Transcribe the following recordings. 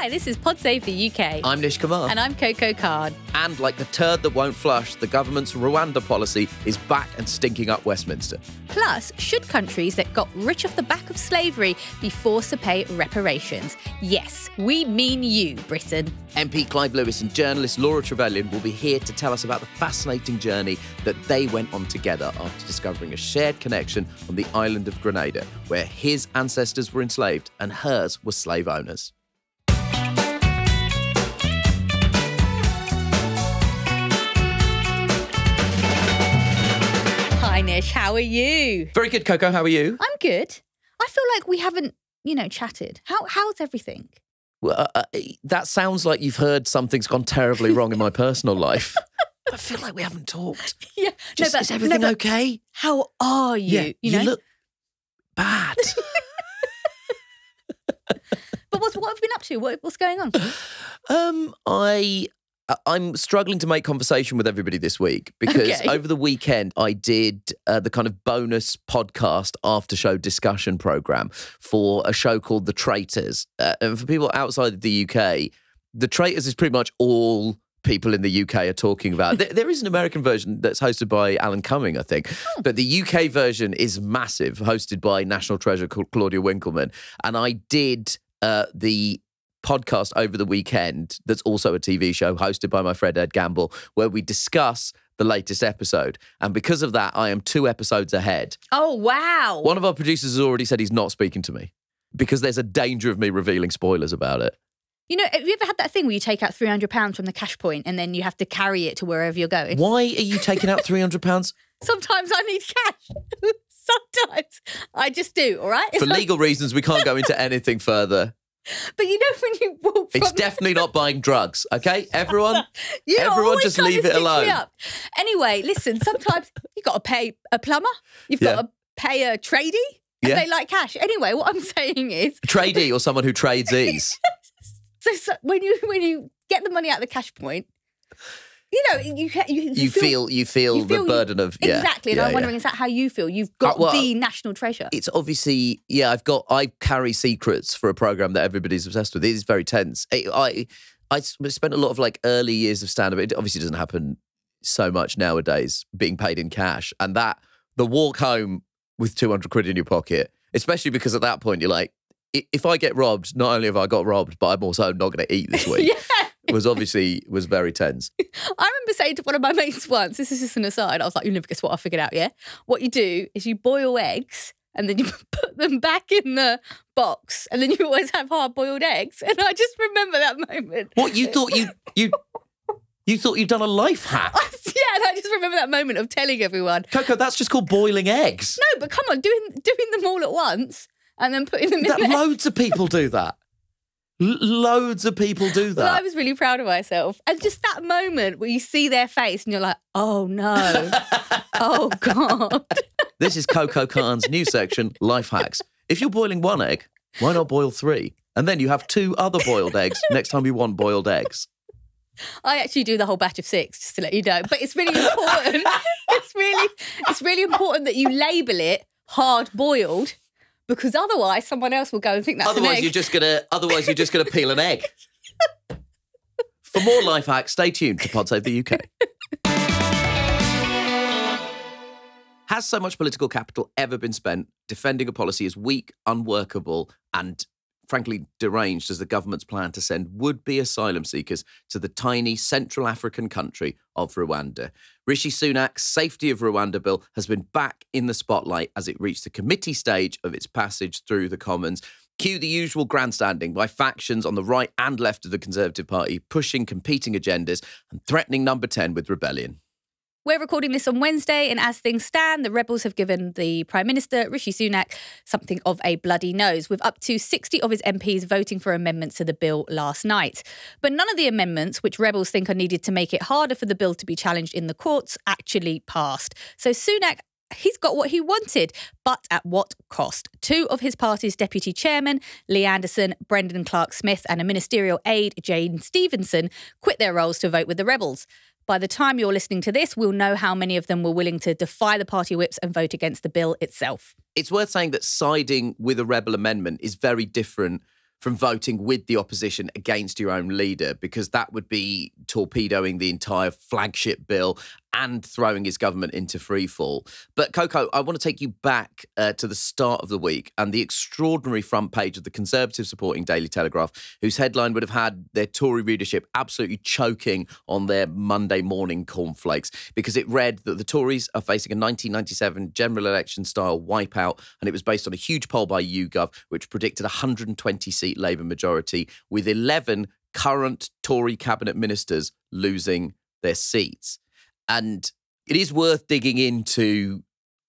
Hi, this is Pod Save the UK. I'm Nish Kumar. and I'm Coco Khan. And like the turd that won't flush, the government's Rwanda policy is back and stinking up Westminster. Plus, should countries that got rich off the back of slavery be forced to pay reparations? Yes, we mean you, Britain. MP Clive Lewis and journalist Laura Trevelyan will be here to tell us about the fascinating journey that they went on together after discovering a shared connection on the island of Grenada, where his ancestors were enslaved and hers were slave owners. Hi, Nish. How are you? Very good, Coco. How are you? I'm good. I feel like we haven't, you know, chatted. How how's everything? Well, uh, uh, that sounds like you've heard something's gone terribly wrong in my personal life. I feel like we haven't talked. Yeah. Just, is everything but okay? How are you? Yeah, you, know. look bad. but what's what have you been up to? What, what's going on? um, I- I'm struggling to make conversation with everybody this week because Okay. over the weekend I did uh, the kind of bonus podcast after show discussion program for a show called The Traitors. Uh, and for people outside the UK, The Traitors is pretty much all people in the UK are talking about. there, there is an American version that's hosted by Alan Cumming, I think, but the UK version is massive, hosted by National Treasure Claudia Winkleman. And I did uh, the podcast over the weekend that's also a TV show hosted by my friend Ed Gamble, where we discuss the latest episode. And because of that, I am two episodes ahead. Oh wow. One of our producers has already said he's not speaking to me because there's a danger of me revealing spoilers about it. You know, have you ever had that thing where you take out three hundred pounds from the cash point and then you have to carry it to wherever you're going? Why are you taking out £300? Sometimes I need cash. Sometimes I just do. All right. For like- legal reasons, we can't go into anything further. but you know when you walk from It's definitely not buying drugs, okay? Everyone, you everyone just leave it alone. Anyway, listen. Sometimes you got to pay a plumber. You've Yeah. got to pay a tradie. And Yeah. they like cash. Anyway, what I'm saying is, tradie or someone who trades ease. so, so when you when you get the money out of the cash point, you know you you, you, You feel you feel you the feel you- burden of yeah, exactly. And yeah, I'm yeah. wondering, is that how you feel? You've uh, got well, the national treasure. it's obviously yeah i've got i carry secrets for a program that everybody's obsessed with it is very tense I I spent a lot of like early years of stand-up it obviously doesn't happen so much nowadays being paid in cash and that the walk home with 200 quid in your pocket especially because at that point you're like if i get robbed not only have i got robbed but i'm also not going to eat this week yeah. Was obviously was very tense I remember saying to one of my mates once, this is just an aside, I was like, you never guess what I figured out, yeah? What you do is you boil eggs and then you put them back in the box and then you always have hard boiled eggs. And I just remember that moment. what you thought you you you thought you'd done a life hack yeah, and I just remember that moment of telling everyone, coco that's just called boiling eggs no, but come on, doing doing them all at once and then putting them in that there. loads of people do that. L- loads of people do Well, I was really proud of myself. And just that moment where you see their face and you're like, oh no, oh God. this is Coco Khan's new section, life hacks. If you're boiling one egg, why not boil three? And then you have two other boiled eggs next time you want boiled eggs. I actually do the whole batch of six, just to let you know. But it's really important. it's really, it's really important that you label it hard boiled, because otherwise someone else will go and think that's an otherwise, you're just gonna. Otherwise, you're just gonna peel an egg. For more life hacks, stay tuned to Pod Save the UK. Has so much political capital ever been spent defending a policy as weak, unworkable, and frankly deranged as the government's plan to send would be asylum seekers to the tiny Central African country of Rwanda? Rishi Sunak's Safety of Rwanda bill has been back in the spotlight as it reached the committee stage of its passage through the Commons. Cue the usual grandstanding by factions on the right and left of the Conservative Party, pushing competing agendas and threatening number 10 with rebellion. We're recording this on Wednesday, and as things stand, the rebels have given the Prime Minister, Rishi Sunak, something of a bloody nose, with up to 60 of his MPs voting for amendments to the bill last night. But none of the amendments, which rebels think are needed to make it harder for the bill to be challenged in the courts, actually passed. So Sunak he's got what he wanted, but at what cost? Two of his party's deputy chairmen, Lee Anderson, Brendan Clarke-Smith, and a ministerial aide, Jane Stevenson, quit their roles to vote with the rebels. By the time you're listening to this, we'll know how many of them were willing to defy the party whips and vote against the bill itself. It's worth saying that siding with a rebel amendment is very different from voting with the opposition against your own leader, because that would be torpedoing the entire flagship bill and throwing his government into freefall. But Coco, I want to take you back uh, to the start of the week and the extraordinary front page of the Conservative supporting Daily Telegraph, whose headline would have had their Tory readership absolutely choking on their Monday morning cornflakes because it read that the Tories are facing a 1997 general election style wipeout, and it was based on a huge poll by YouGov, which predicted a 120 seat Labour majority, with 11 current Tory cabinet ministers losing their seats. And it is worth digging into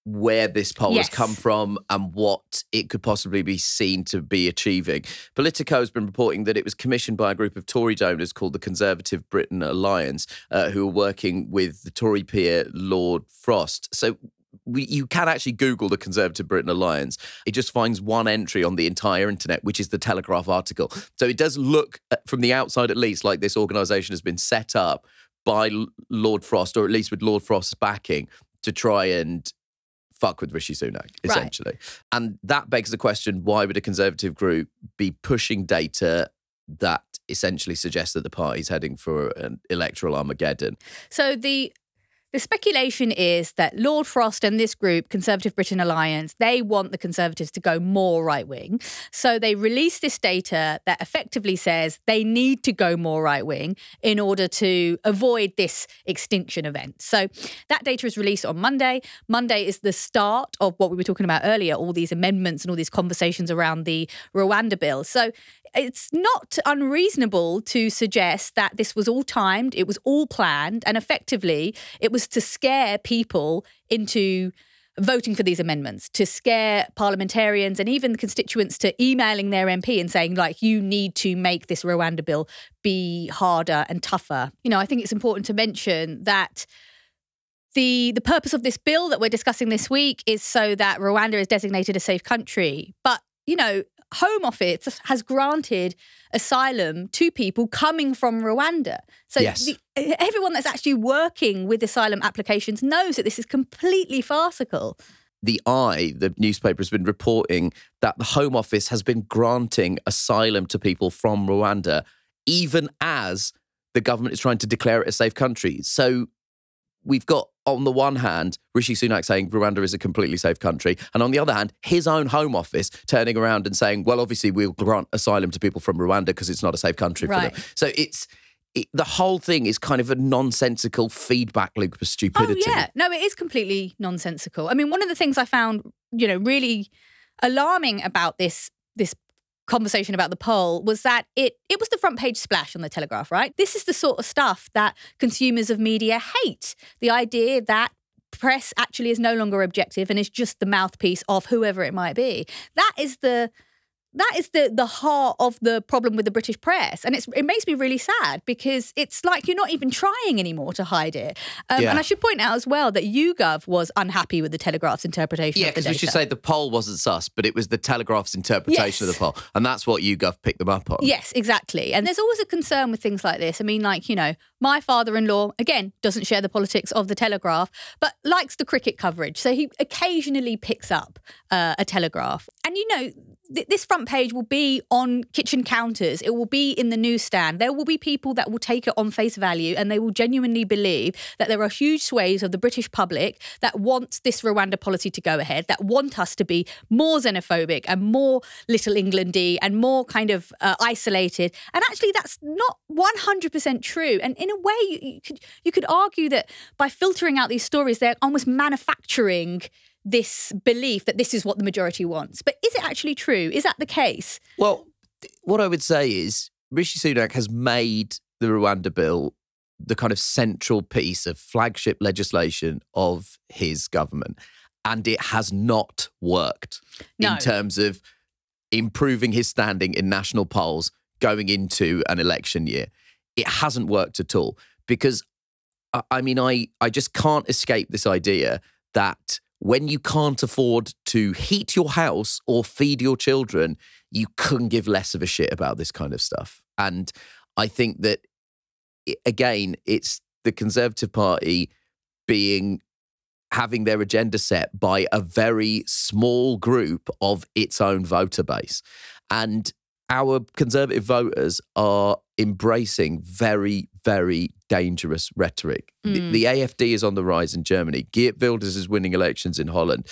where this poll Yes. has come from and what it could possibly be seen to be achieving. Politico has been reporting that it was commissioned by a group of Tory donors called the Conservative Britain Alliance, uh, who are working with the Tory peer Lord Frost. So we, you can actually Google the Conservative Britain Alliance. It just finds one entry on the entire internet, which is the Telegraph article. So it does look, uh, from the outside at least, like this organisation has been set up by Lord Frost, or at least with Lord Frost's backing, to try and fuck with Rishi Sunak, essentially. And that begs the question why would a Conservative group be pushing data that essentially suggests that the party's heading for an electoral Armageddon? So the the speculation is that Lord Frost and this group, Conservative Britain Alliance, they want the Conservatives to go more right wing. So they release this data that effectively says they need to go more right wing in order to avoid this extinction event. So that data is released on Monday. Monday is the start of what we were talking about earlier, all these amendments and all these conversations around the Rwanda bill. So it's not unreasonable to suggest that this was all timed, it was all planned, and effectively it was to scare people into voting for these amendments, to scare parliamentarians and even the constituents to emailing their MP and saying, like, you need to make this Rwanda bill be harder and tougher. You know, I think it's important to mention that the the purpose of this bill that we're discussing this week is so that Rwanda is designated a safe country. But you know, Home Office has granted asylum to people coming from Rwanda. So Yes. the, everyone that's actually working with asylum applications knows that this is completely farcical. the Eye, the newspaper, has been reporting that the Home Office has been granting asylum to people from Rwanda, even as the government is trying to declare it a safe country. So we've got, on the one hand, Rishi Sunak saying Rwanda is a completely safe country. And on the other hand, his own Home Office turning around and saying, well, obviously, we'll grant asylum to people from Rwanda because it's not a safe country for them. So it's. It, the whole thing is kind of a nonsensical feedback loop of stupidity. Oh yeah, no, it is completely nonsensical. I mean, one of the things I found, you know, really alarming about this this conversation about the poll was that it it was the front page splash on the Telegraph, right? This is the sort of stuff that consumers of media hate. The idea that press actually is no longer objective and is just the mouthpiece of whoever it might be. That is the that is the the heart of the problem with the British press, and it's it makes me really sad because it's like you're not even trying anymore to hide it. Um, Yeah. And I should point out as well that YouGov was unhappy with the Telegraph's interpretation Yeah, because we should say the poll wasn't sus, but it was the Telegraph's interpretation of the poll, and that's what YouGov picked them up on. Yes, exactly. And there's always a concern with things like this. I mean, like, you know, my father in law, again, doesn't share the politics of the Telegraph, but likes the cricket coverage. So he occasionally picks up uh, a Telegraph. And, you know, th- this front page will be on kitchen counters, it will be in the newsstand. There will be people that will take it on face value and they will genuinely believe that there are huge swathes of the British public that want this Rwanda policy to go ahead, that want us to be more xenophobic and more Little Englandy and more kind of uh, isolated. And actually, that's not 100% true. And in a way, you, you could you could argue that by filtering out these stories, they're almost manufacturing this belief that this is what the majority wants. But is it actually true? Is that the case? Well, what I would say is Rishi Sunak has made the Rwanda bill the kind of central piece of flagship legislation of his government, and it has not worked No. in terms of improving his standing in national polls going into an election year. It hasn't worked at all because I- I mean, I, I just can't escape this idea that when you can't afford to heat your house or feed your children, you couldn't give less of a shit about this kind of stuff. And I think that, again, it's the Conservative Party being having their agenda set by a very small group of its own voter base. And our conservative voters are embracing very, very dangerous rhetoric. The, Mm. the AFD is on the rise in Germany. Geert Wilders is winning elections in Holland.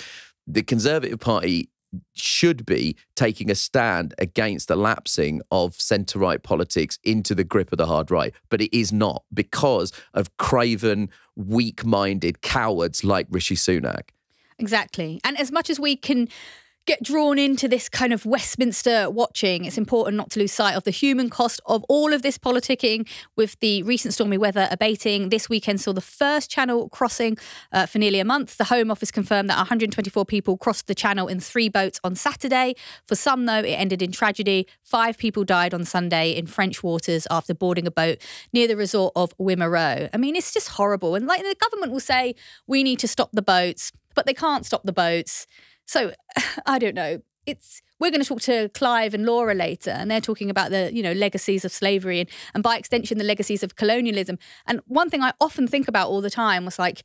The Conservative Party should be taking a stand against the lapsing of centre right politics into the grip of the hard right, but it is not because of craven, weak minded cowards like Rishi Sunak. Exactly. And as much as we can get drawn into this kind of Westminster watching, it's important not to lose sight of the human cost of all of this politicking. With the recent stormy weather abating, this weekend saw the first channel crossing uh, for nearly a month. The Home Office confirmed that 124 people crossed the channel in three boats on Saturday. For some, though, it ended in tragedy. Five people died on Sunday in French waters after boarding a boat near the resort of Wimereux. I mean, it's just horrible. And like the government will say, we need to stop the boats, but they can't stop the boats. So I don't know. It's we're going to talk to Clive and Laura later, and they're talking about the you know legacies of slavery and and by extension the legacies of colonialism. And one thing I often think about all the time was like.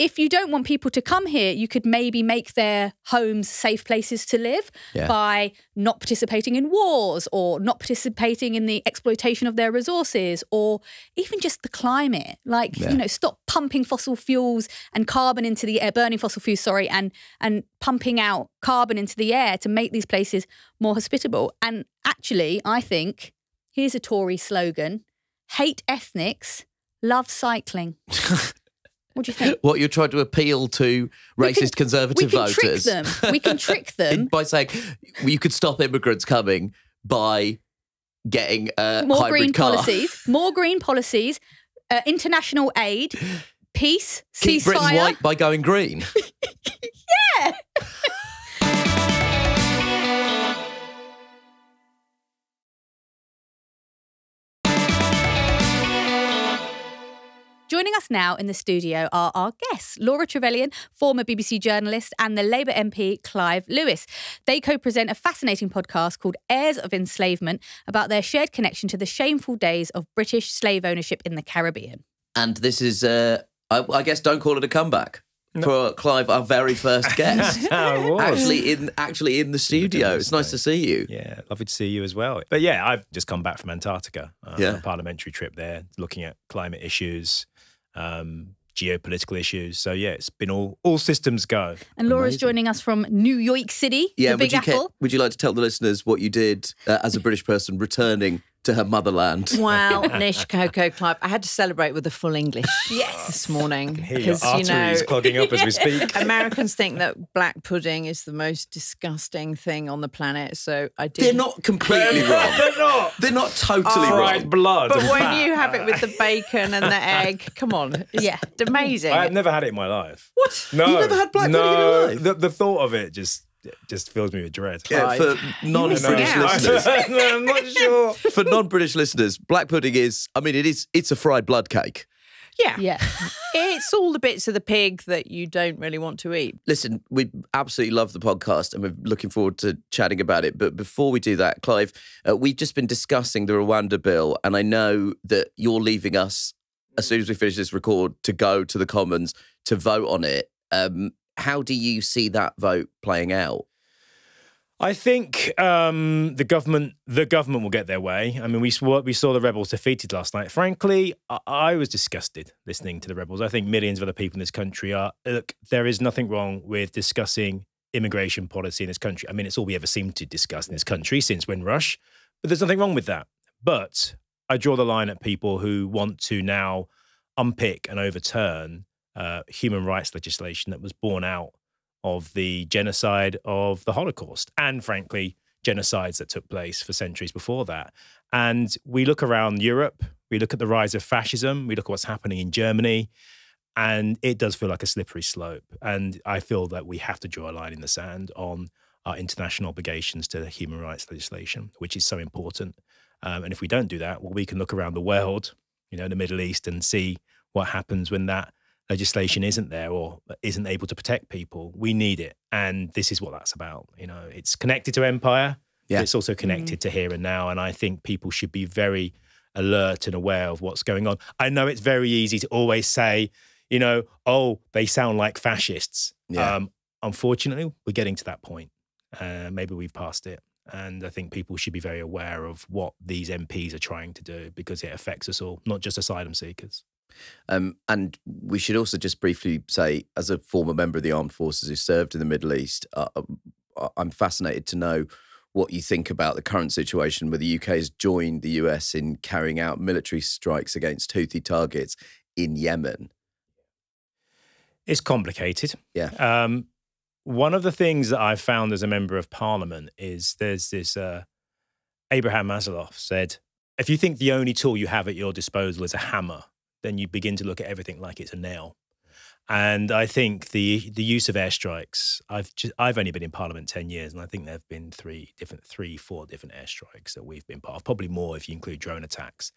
If you don't want people to come here, you could maybe make their homes safe places to live Yeah. by not participating in wars or not participating in the exploitation of their resources or even just the climate. Like, Yeah. you know, stop pumping fossil fuels and carbon into the air, burning fossil fuels, sorry, and and pumping out carbon into the air to make these places more hospitable. And actually, I think here's a Tory slogan: hate ethnics, love cycling. what do you think? What you're trying to appeal to We can- racist conservative voters. we can voters trick them. We can trick them. by saying you could stop immigrants coming by getting a more green car. policies, more green policies, uh, international aid, peace, Keep Britain ceasefire. white by going green. Joining us now in the studio are our guests, Laura Trevelyan, former BBC journalist, and the Labour MP Clive Lewis. They co present a fascinating podcast called Heirs of Enslavement about their shared connection to the shameful days of British slave ownership in the Caribbean. and this is, uh, I, I guess, don't call it a comeback for Clive, our very first guest. Oh, it was. actually in actually in the studio. It's nice to see you. Yeah, lovely to see you as well. But yeah, I've just come back from Antarctica uh, Yeah. a parliamentary trip there, looking at climate issues, um, geopolitical issues. So yeah, it's been all all systems go. And Laura's Amazing. joining us from New York City, Yeah, the Big would you, ca- Apple. would you like to tell the listeners what you did uh, as a British person returning to her motherland? Well, Nish Coco Club. I had to celebrate with the full English yes. this morning Hear your because you know arteries clogging up as we speak. Americans think that black pudding is the most disgusting thing on the planet. So I did. They're not completely wrong. They're not. They're not totally Fried wrong. blood. But when fat. you have it with the bacon and the egg, come on, it's Yeah. amazing. I've never had it in my life. what? No, You've never had black no, pudding in your life? The, the thought of it just just fills me with dread. Yeah, for non-British listeners. no, I'm not sure. For non-British listeners, black pudding is. I mean, it is. It's a fried blood cake. Yeah. Yeah. it's all the bits of the pig that you don't really want to eat. Listen, we absolutely love the podcast and we're looking forward to chatting about it. But before we do that, Clive, uh, we've just been discussing the Rwanda bill, and I know that you're leaving us as soon as we finish this record to go to the Commons to vote on it. Um, how do you see that vote playing out? I think um, the government, the government will get their way. I mean, we saw we saw the rebels defeated last night. Frankly, I, I was disgusted listening to the rebels. I think millions of other people in this country are. Look, there is nothing wrong with discussing immigration policy in this country. I mean, it's all we ever seem to discuss in this country since Windrush. But there's nothing wrong with that. But I draw the line at people who want to now unpick and overturn uh, human rights legislation that was born out of the genocide of the Holocaust and, frankly, genocides that took place for centuries before that. And we look around Europe, we look at the rise of fascism, we look at what's happening in Germany, and it does feel like a slippery slope. And I feel that we have to draw a line in the sand on our international obligations to human rights legislation, which is so important. Um, and if we don't do that, well, we can look around the world, you know, the Middle East, and see what happens when that legislation isn't there or isn't able to protect people. We need it. And this is what that's about. You know, it's connected to empire, Yeah. but it's also connected to here and now. And I think people should be very alert and aware of what's going on. I know it's very easy to always say, you know, oh, they sound like fascists. Yeah. Um, unfortunately, we're getting to that point. Uh, maybe we've passed it. And I think people should be very aware of what these MPs are trying to do because it affects us all, not just asylum seekers. Um, and we should also just briefly say, as a former member of the armed forces who served in the Middle East, uh, uh I'm fascinated to know what you think about the current situation where the UK has joined the US in carrying out military strikes against Houthi targets in Yemen. It's complicated. Yeah. Um, one of the things that I've found as a member of parliament is there's this uh, Abraham Maslow said, if you think the only tool you have at your disposal is a hammer, then you begin to look at everything like it's a nail. And I think the the use of airstrikes. I've just, I've only been in Parliament ten years, and I think there have been three different, three, four different airstrikes that we've been part of. Probably more if you include drone attacks.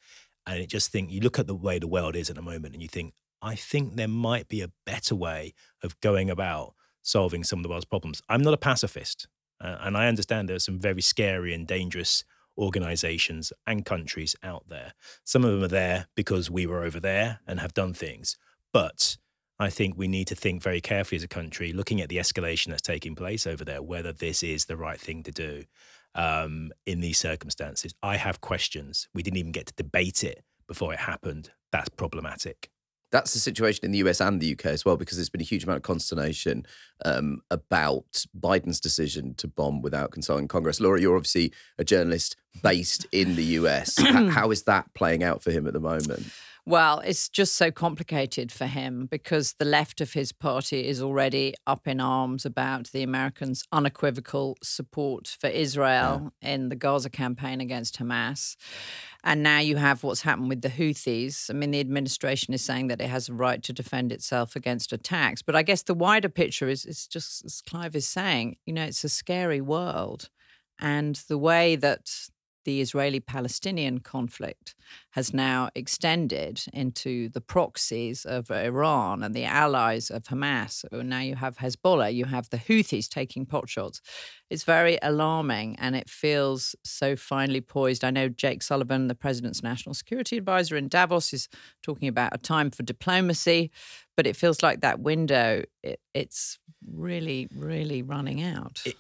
And it just think you look at the way the world is at the moment, and you think, I think there might be a better way of going about solving some of the world's problems. I'm not a pacifist, uh, and I understand there are some very scary and dangerous organizations and countries out there. Some of them are there because we were over there and have done things. But I think we need to think very carefully as a country, looking at the escalation that's taking place over there, whether this is the right thing to do um, in these circumstances. I have questions. We didn't even get to debate it before it happened. That's problematic that's the situation in the US and the UK as well, because there's been a huge amount of consternation um, about Biden's decision to bomb without consulting Congress. Laura, you're obviously a journalist based in the US. how is that playing out for him at the moment? Well, it's just so complicated for him because the left of his party is already up in arms about the Americans' unequivocal support for Israel yeah. in the Gaza campaign against Hamas. And now you have what's happened with the Houthis. I mean, the administration is saying that it has a right to defend itself against attacks. But I guess the wider picture is, is just, as Clive is saying, you know, it's a scary world. And the way that the Israeli Palestinian conflict has now extended into the proxies of Iran and the allies of Hamas. Oh, now you have Hezbollah, you have the Houthis taking potshots. It's very alarming and it feels so finely poised. I know Jake Sullivan, the president's national security advisor in Davos, is talking about a time for diplomacy, but it feels like that window, it, it's really, really running out. It-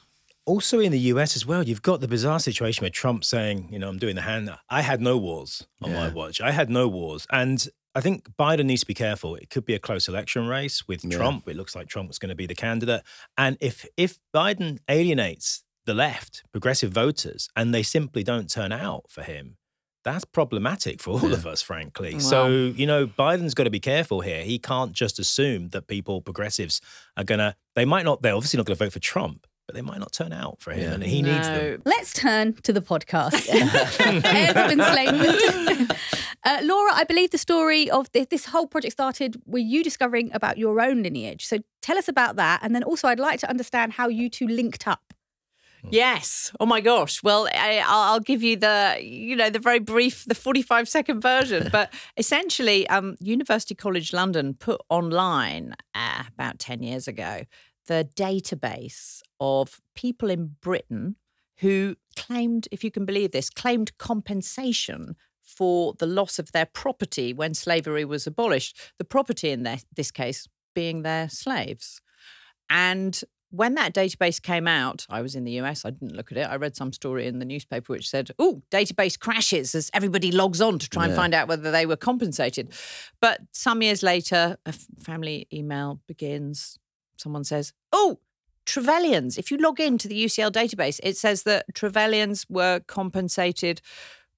also in the US as well, you've got the bizarre situation where Trump's saying, you know, I'm doing the hand. I had no wars on yeah. my watch. I had no wars. And I think Biden needs to be careful. It could be a close election race with yeah. Trump. It looks like Trump was going to be the candidate. And if if Biden alienates the left, progressive voters, and they simply don't turn out for him, that's problematic for all yeah. of us, frankly. Wow. So, you know, Biden's got to be careful here. He can't just assume that people, progressives, are going to, they might not, they're obviously not going to vote for Trump, but they might not turn out for him, yeah. and he no. needs them. Let's turn to the podcast. Heirs of enslavement. uh, Laura, I believe the story of this, this whole project started with you discovering about your own lineage. So tell us about that, and then also I'd like to understand how you two linked up. Yes. Oh my gosh. Well, I, will give you the, you know, the very brief, the 45 second version. but essentially, um, University College London put online uh, about 10 years ago the database of people in Britain who claimed, if you can believe this, claimed compensation for the loss of their property when slavery was abolished. The property in their, this case being their slaves. And when that database came out, I was in the US, I didn't look at it. I read some story in the newspaper which said, oh, database crashes as everybody logs on to try yeah. and find out whether they were compensated. But some years later, a family email begins someone says, oh, Trevelyan's. If you log into the UCL database, it says that Trevelyan's were compensated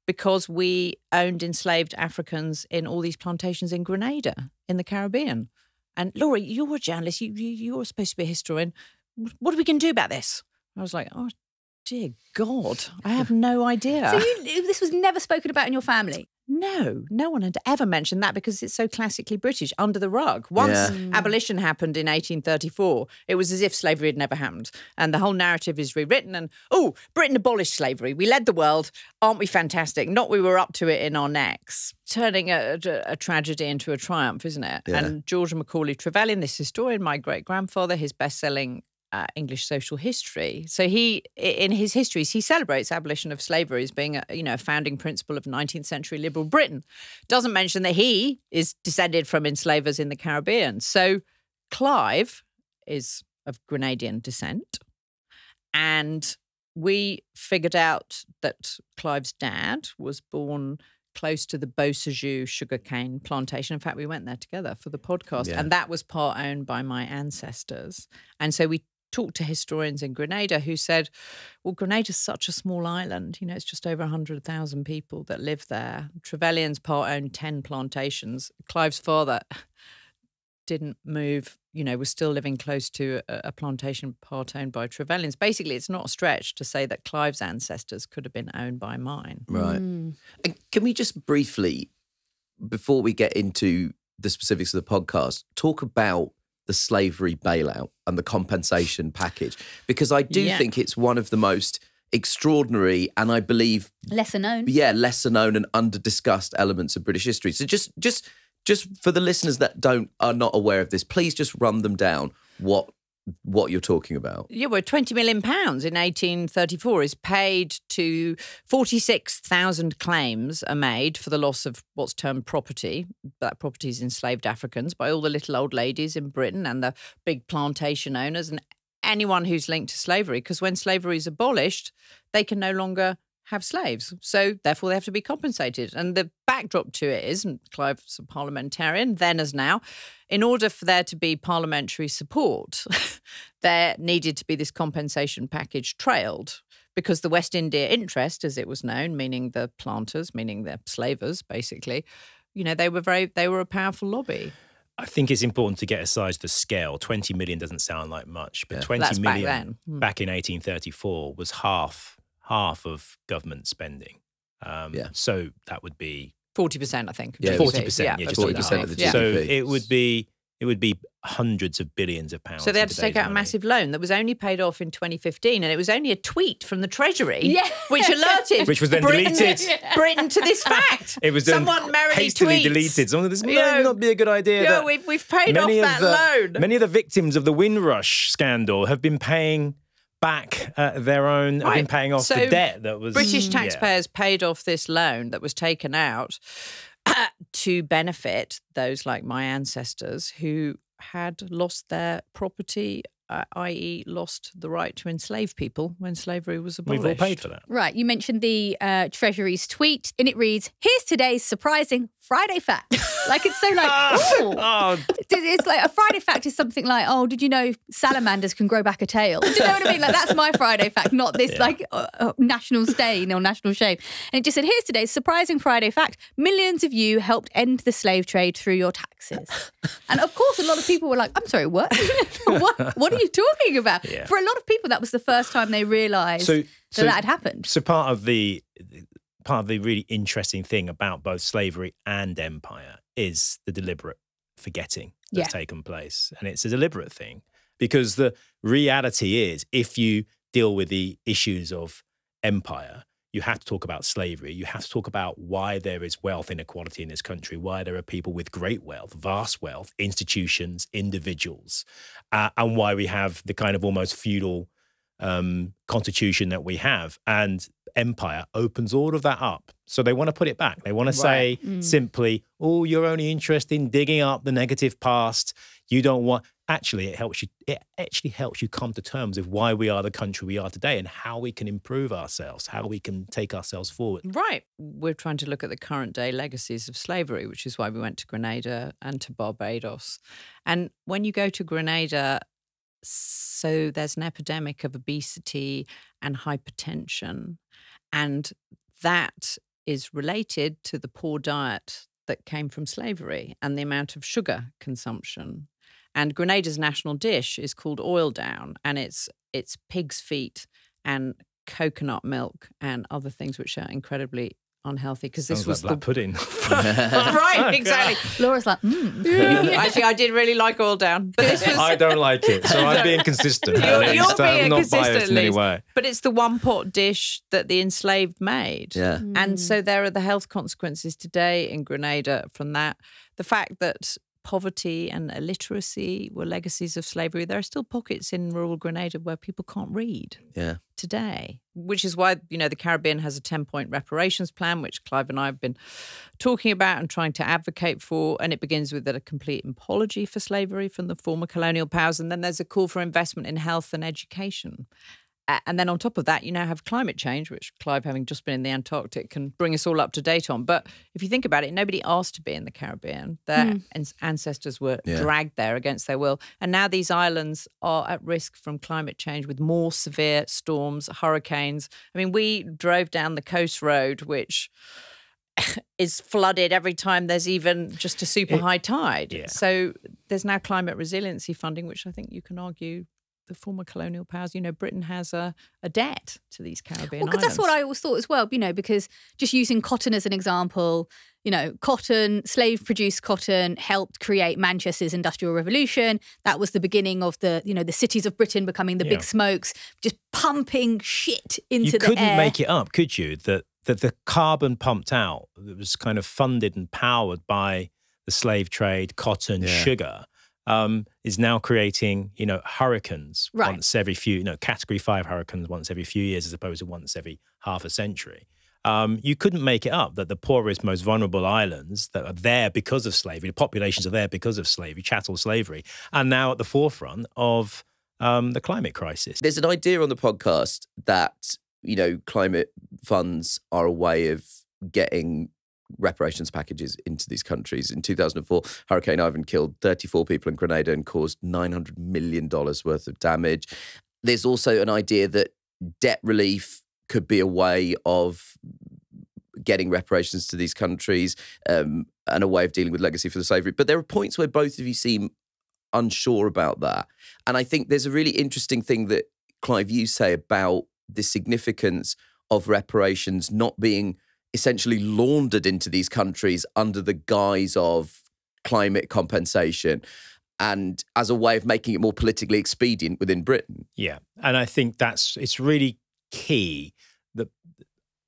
because we owned enslaved Africans in all these plantations in Grenada in the Caribbean. And Laura, you're a journalist. You, you are supposed to be a historian. What are we going to do about this? I was like, oh dear God, I have no idea. So you, this was never spoken about in your family. No, no one had ever mentioned that because it's so classically British, under the rug. Once yeah. Mm. abolition happened in 1834, it was as if slavery had never happened. And the whole narrative is rewritten. And, oh, Britain abolished slavery. We led the world. Aren't we fantastic? Not we were up to it in our necks. Turning a, a, a tragedy into a triumph, isn't it? Yeah. And George Macaulay Trevelyan, this historian, my great grandfather, his best selling uh, English social history. So he, in his histories, he celebrates abolition of slavery as being, a, you know, a founding principle of 19th century liberal Britain. Doesn't mention that he is descended from enslavers in the Caribbean. So Clive is of Grenadian descent, and we figured out that Clive's dad was born close to the Beausejour sugarcane plantation. In fact, we went there together for the podcast, Yeah. and that was part owned by my ancestors. And so we talked to historians in Grenada who said, well, Grenada's such a small island. You know, it's just over 100,000 people that live there. Trevelyan's part owned 10 plantations. Clive's father didn't move, you know, was still living close to a, a plantation part owned by Trevelyans. Basically, it's not a stretch to say that Clive's ancestors could have been owned by mine. Right. Mm. And Can we just briefly, before we get into the specifics of the podcast, talk about the slavery bailout and the compensation package? Because I do Yeah. think it's one of the most extraordinary and I believe, Lesser known. yeah, lesser known and under discussed elements of British history. So just just just for the listeners that don't are not aware of this, please just run them down what what you're talking about. Yeah, well, 20 million pounds in 1834 is paid to 46,000 claims are made for the loss of what's termed property. That property is enslaved Africans by all the little old ladies in Britain and the big plantation owners and anyone who's linked to slavery. Because when slavery is abolished, they can no longer have slaves. So therefore they have to be compensated. And the backdrop to it is, and Clive's a parliamentarian, then as now, in order for there to be parliamentary support, there needed to be this compensation package trailed because the West India interest, as it was known, meaning the planters, meaning the slavers, basically, you know, they were very they were a powerful lobby. I think it's important to get aside the scale. 20 million doesn't sound like much, but Yeah. twenty That's back million then. Hmm. back in 1834 was half half of government spending. Um, Yeah. So that would be Forty percent, I think. Yeah, forty percent. Yeah, of just 40% of the. GDP. So it would be it would be hundreds of billions of pounds. So they had to take today's out a massive loan that was only paid off in 2015, and it was only a tweet from the Treasury, Yeah. which alerted Which was then Britain, deleted. Britain to this fact. It was someone merrily hastily tweets, deleted. Someone this may You know, not be a good idea. "Yo, that we've we've paid off that of the, loan. Many of the victims of the Windrush scandal have been paying back uh, their own. Have been paying off So the debt that was British Yeah. taxpayers paid off this loan that was taken out to benefit those like my ancestors who had lost their property, uh, i.e., lost the right to enslave people when slavery was abolished. We've all paid for that. Right, you mentioned the uh, Treasury's tweet, and it reads, "Here's today's surprising Friday fact." like it's so like, ooh. Oh, It's like a Friday fact is something like, "Oh, did you know salamanders can grow back a tail?" Do you know what I mean? Like that's my Friday fact, not this like uh, uh, national stain or national shame. And it just said, "Here's today's surprising Friday fact: Millions of you helped end the slave trade through your taxes." and of course, a lot of people were like, "I'm sorry, what? what? What are you talking about?" Yeah. For a lot of people, that was the first time they realised So- that so- that had happened. so part of the part of the really interesting thing about both slavery and empire is the deliberate forgetting that's Yeah. taken place and it's a deliberate thing because the reality is if you deal with the issues of empire you have to talk about slavery you have to talk about why there is wealth inequality in this country why there are people with great wealth vast wealth institutions individuals uh, and why we have the kind of almost feudal um, constitution that we have. And empire opens all of that up. So they want to put it back. They want to say simply, oh, you're only interested in digging up the negative past. You don't want. Actually, it helps you. It actually helps you come to terms with why we are the country we are today and how we can improve ourselves, how we can take ourselves forward. Right. We're trying to look at the current day legacies of slavery, which is why we went to Grenada and to Barbados. And when you go to Grenada, so there's an epidemic of obesity and hypertension. And that is related to the poor diet that came from slavery and the amount of sugar consumption. And Grenada's national dish is called oil down, and it's it's pig's feet and coconut milk and other things which are incredibly unhealthy because this Sounds was like black the pudding. right exactly. Laura's like, mm. Actually, I did really like oil down, but this was I don't like it, so I'm being consistent. You're- at you're least. I'm being not consistent, biased in any way. But it's the one pot dish that the enslaved made. Yeah. And so there are the health consequences today in Grenada from that. The fact that poverty and illiteracy were legacies of slavery. There are still pockets in rural Grenada where people can't read Yeah. today, which is why, you know, the Caribbean has a 10 point reparations plan, which Clive and I have been talking about and trying to advocate for. And it begins with a complete apology for slavery from the former colonial powers. And then there's a call for investment in health and education. A- And then on top of that, you now have climate change, which Clive, having just been in the Antarctic, can bring us all up to date on. But if you think about it, nobody asked to be in the Caribbean. Their hmm. ans- ancestors were Yeah. dragged there against their will. And now these islands are at risk from climate change with more severe storms, hurricanes. I mean, we drove down the coast road, which is flooded every time there's even just a super It- high tide. yeah. So there's now climate resiliency funding, which I think you can argue the former colonial powers, you know, Britain has a, a debt to these Caribbean Well, because that's what. I always thought as well, you know, because just using cotton as an example, you know, cotton, slave produced cotton helped create Manchester's industrial revolution. That was the beginning of the, you know, the cities of Britain becoming the Yeah. big smokes, just pumping shit into the air. you couldn't make it up, could you? That that the carbon pumped out that was kind of funded and powered by the slave trade, cotton, Yeah. sugar, um, is now creating you know hurricanes Right. once every few, you know, category five hurricanes once every few years as opposed to once every half a century. Um, you couldn't make it up that the poorest, most vulnerable islands that are there because of slavery, the populations are there because of slavery, chattel slavery, are now at the forefront of um, the climate crisis. There's an idea on the podcast that, you know, climate funds are a way of getting reparations packages into these countries. In 2004, Hurricane Ivan killed 34 people in Grenada and caused $900 million worth of damage. There's also an idea that debt relief could be a way of getting reparations to these countries um, and a way of dealing with legacy for the slavery. But there are points where both of you seem unsure about that. And I think there's a really interesting thing that Clive you say about the significance of reparations not being essentially laundered into these countries under the guise of climate compensation and as a way of making it more politically expedient within Britain. Yeah, and I think that's it's really key that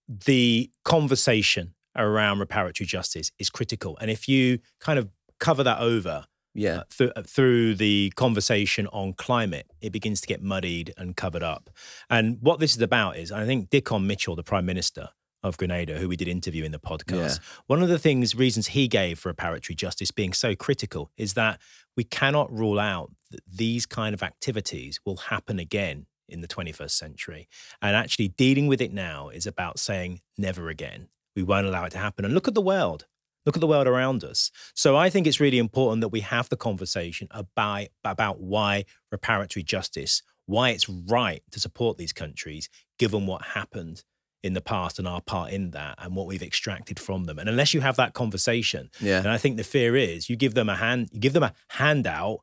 the conversation around reparatory justice is critical, and if you kind of cover that over Yeah. uh, th- uh, through the conversation on climate, it begins to get muddied and covered up. And what this is about is, I think Dickon Mitchell, the Prime Minister of Grenada, who we did interview in the podcast, one of the things, reasons he gave for reparatory justice being so critical is that we cannot rule out that these kind of activities will happen again in the 21st century. And actually dealing with it now is about saying never again. We won't allow it to happen. And look at the world. Look at the world around us. So I think it's really important that we have the conversation about, about why reparatory justice, why it's right to support these countries, given what happened in the past and our part in that and what we've extracted from them. And unless you have that conversation, Yeah. and I think the fear is you give them a hand, you give them a handout,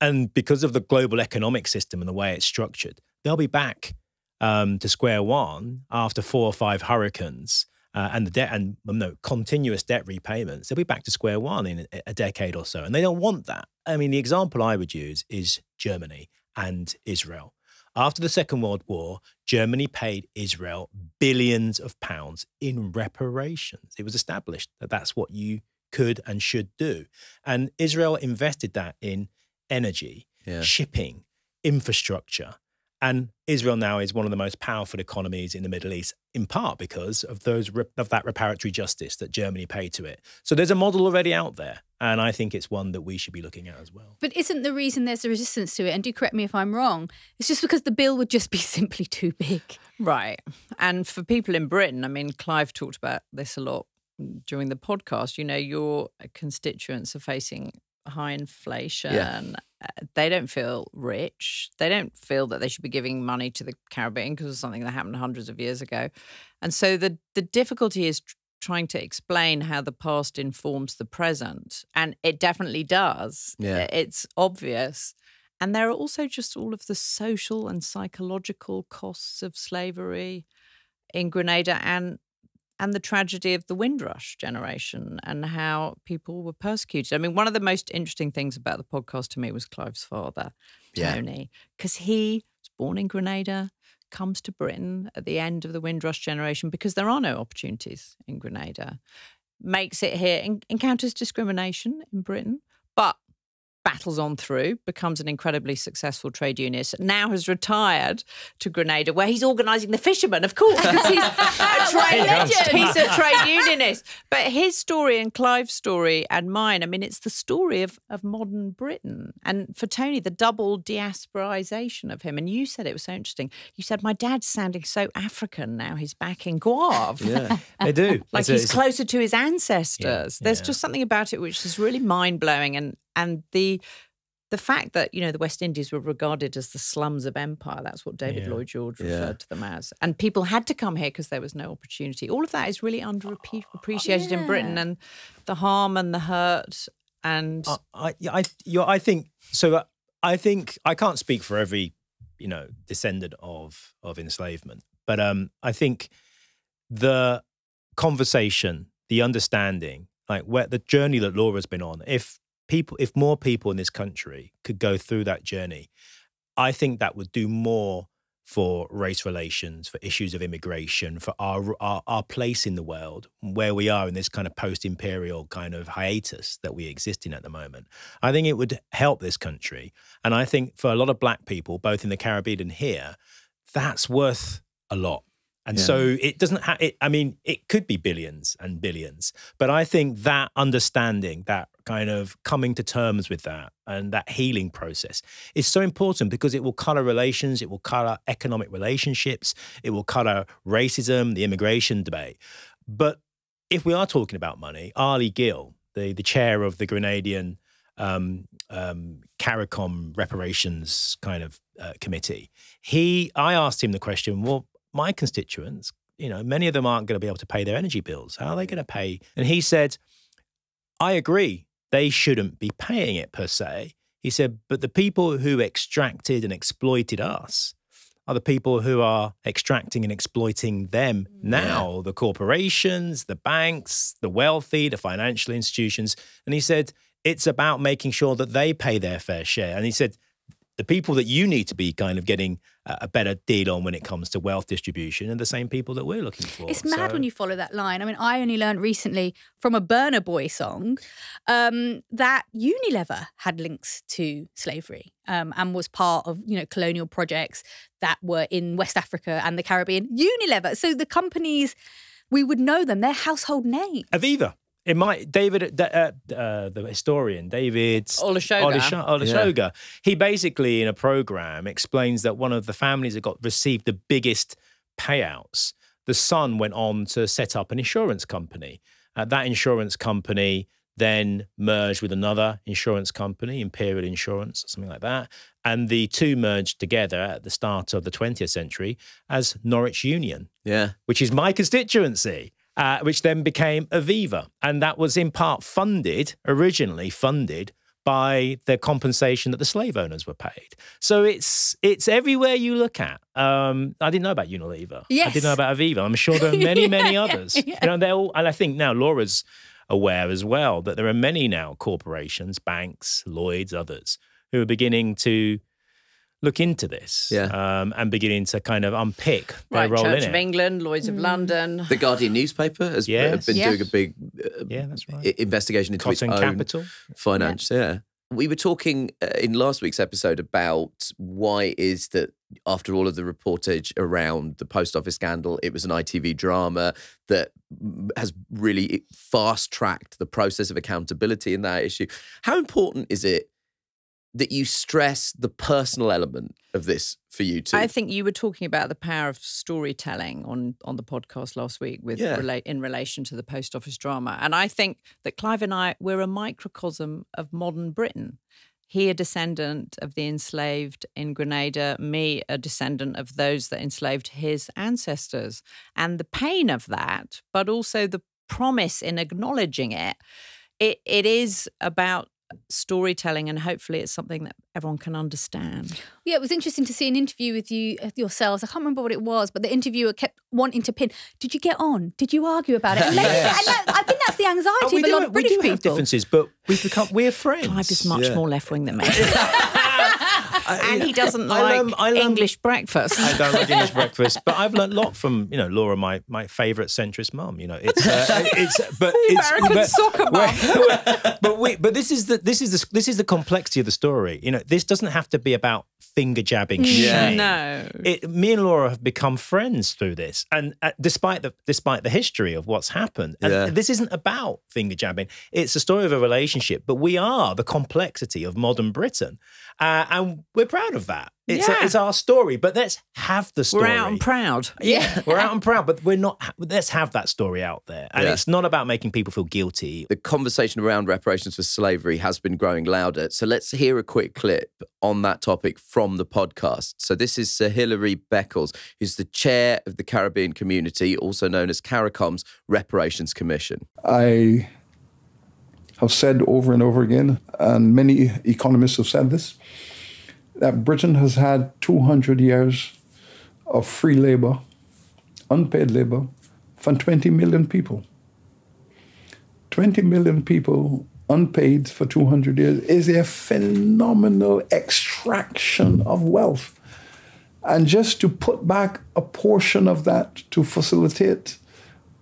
and because of the global economic system and the way it's structured, they'll be back um, to square one after four or five hurricanes. Uh, and the debt and no continuous debt repayments, they'll be back to square one in a, a decade or so, and they don't want that. I mean, the example I would use is Germany and Israel. After the Second World War, Germany paid Israel billions of pounds in reparations. It was established that that's what you could and should do. And Israel invested that in energy, Yeah. shipping, infrastructure. And Israel now is one of the most powerful economies in the Middle East, in part because of those of that reparatory justice that Germany paid to it. So there's a model already out there, and I think it's one that we should be looking at as well. But isn't the reason there's a resistance to it, and do correct me if I'm wrong, it's just because the bill would just be simply too big. Right. And for people in Britain, I mean, Clive talked about this a lot during the podcast. You know, your constituents are facing high inflation. Uh, Uh, they don't feel rich. They don't feel that they should be giving money to the Caribbean because of something that happened hundreds of years ago. And so the the difficulty is tr- trying to explain how the past informs the present, and it definitely does. Yeah. It's obvious. And there are also just all of the social and psychological costs of slavery in Grenada and and the tragedy of the Windrush generation and how people were persecuted. I mean, one of the most interesting things about the podcast to me was Clive's father, Yeah. Tony, because he was born in Grenada, comes to Britain at the end of the Windrush generation because there are no opportunities in Grenada, makes it here, en- encounters discrimination in Britain, but battles on through, becomes an incredibly successful trade unionist, now has retired to Grenada, where he's organising the fishermen, of course, because he's a trade legend. He's a trade unionist. But his story and Clive's story and mine, I mean, it's the story of, of modern Britain. And for Tony, the double diasporization of him. And you said it was so interesting. You said, My dad's sounding so African now, he's back in Gouyave. Yeah. They do. like It's he's a- closer to his ancestors. There's yeah. just something about it which is really mind blowing, and and the the fact that you know the West Indies were regarded as the slums of empire. That's what David Yeah. Lloyd George Yeah. referred to them as, and people had to come here because there was no opportunity. All of that is really underappreciated in Britain, and the harm and the hurt. And I, I, I, you're, I think so. uh, I think I can't speak for every, you know, descendant of of enslavement, but um, I think the conversation, the understanding, like where the journey that Laura's been on, if people, if more people in this country could go through that journey, I think that would do more for race relations, for issues of immigration, for our, our our place in the world, where we are in this kind of post-imperial kind of hiatus that we exist in at the moment. I think it would help this country, and I think for a lot of Black people, both in the Caribbean and here, that's worth a lot. And Yeah. so it doesn't have. It, I mean, it could be billions and billions, but I think that understanding, that kind of coming to terms with that, and that healing process is so important because it will color relations, it will color economic relationships, it will color racism, the immigration debate. But if we are talking about money, Arley Gill, the the chair of the Grenadian um, um, CARICOM reparations kind of uh, committee, he, I asked him the question, well, my constituents, you know, many of them aren't going to be able to pay their energy bills. How are they going to pay? And he said, I agree. They shouldn't be paying it per se. He said, but the people who extracted and exploited us are the people who are extracting and exploiting them mm. now the corporations, the banks, the wealthy, the financial institutions. And he said, it's about making sure that they pay their fair share. And he said, the people that you need to be kind of getting a better deal on when it comes to wealth distribution and the same people that we're looking for. It's mad So- when you follow that line. I mean, I only learned recently from a Burna Boy song um, that Unilever had links to slavery um, and was part of you know colonial projects that were in West Africa and the Caribbean. Unilever. So the companies we would know them. They're household names. Aviva. It might David, uh, uh, the historian David Olusoga. Olusho- Olusoga. He basically, in a program, explains that one of the families that got received the biggest payouts, the son went on to set up an insurance company. Uh, that insurance company then merged with another insurance company, Imperial Insurance, or something like that. And the two merged together at the start of the 20th century as Norwich Union Yeah. which is my constituency, uh, which then became Aviva. And that was in part funded, originally funded by the compensation that the slave owners were paid. So it's it's everywhere you look at. Um, I didn't know about Unilever. I didn't know about Aviva. I'm sure there are many, many Yeah, others. yeah. You know, they're all, and I think now Laura's aware as well that there are many now corporations, banks, Lloyd's, others who are beginning to look into this Yeah. um, and beginning to kind of unpick their right, role Church in of. England, Lloyd's of London. The Guardian newspaper has Yes. been Yeah. doing a big uh, Yeah, that's right. investigation into Cotton its own Capital. finance. Yeah. We were talking uh, in last week's episode about why it is that after all of the reportage around the post office scandal, it was an ITV drama that mm, has really fast tracked the process of accountability in that issue. How important is it that you stress the personal element of this for you too? I think you were talking about the power of storytelling on on the podcast last week with Yeah. relate in relation to the post office drama, and I think that Clive and I we're a microcosm of modern Britain. He a descendant of the enslaved in Grenada, me a descendant of those that enslaved his ancestors, and the pain of that, but also the promise in acknowledging it. It it is about storytelling, and hopefully it's something that everyone can understand. Yeah, it was interesting to see an interview with you uh, yourselves. I can't remember what it was, but the interviewer kept wanting to pin. Did you get on? Did you argue about it? And Yes. and that- I think that's the anxiety Oh, we of a do, lot of we British do have people. differences, but we've become we're friends. Clive is much Yeah. more left wing than me. and he doesn't I like learn- I learn- English breakfast. I don't like English breakfast, but I've learned a lot from you know Laura, my my favourite centrist mum. You know, it's uh, it's but it's American but, soccer mum. but we but this is the this is the this is the complexity of the story. You know, this doesn't have to be about finger jabbing Yeah. shame. No. It, me and Laura have become friends through this, and uh, despite the despite the history of what's happened, and Yeah. this isn't about finger jabbing. It's a story of a relationship, but we are the complexity of modern Britain, uh, and we're proud of that. It's Yeah. it's our story, but let's have the story. We're out and proud. Yeah, we're out and proud, but we're not. Let's have that story out there, and Yeah. it's not about making people feel guilty. the conversation around reparations for slavery has been growing louder. So let's hear a quick clip on that topic from the podcast. So this is Sir Hilary Beckles, who's the chair of the Caribbean community, also known as CARICOM's Reparations Commission. I have said over and over again, and many economists have said this, that Britain has had 200 years of free labor, unpaid labor, from 20 million people. 20 million people unpaid for 200 years is a phenomenal extraction of wealth. And just to put back a portion of that to facilitate